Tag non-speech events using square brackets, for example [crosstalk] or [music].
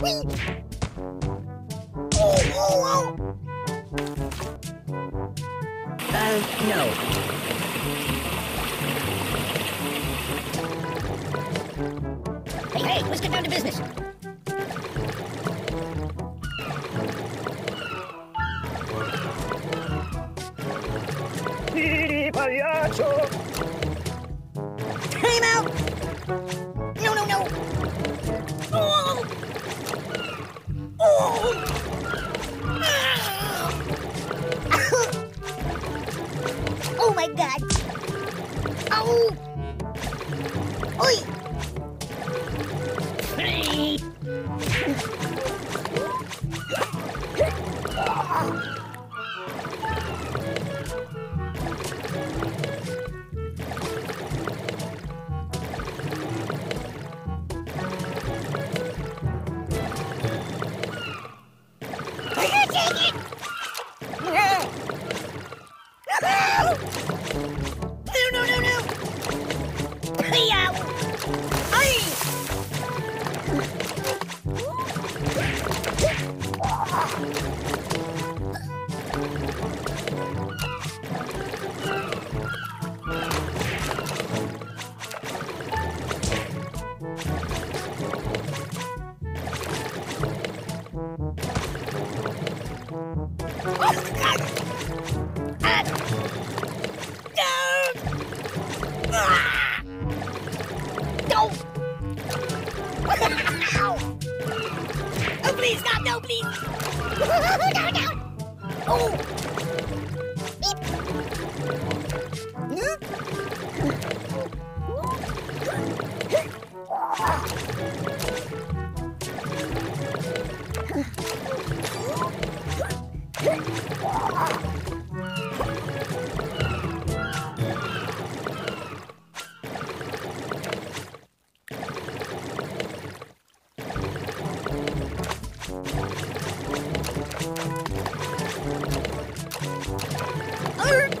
Uh, no. Hey, hey, let's get down to business. Time out! Oh! Oi! Please, not no, please. down, [laughs] down. Oh. Beep. Huh? Arr!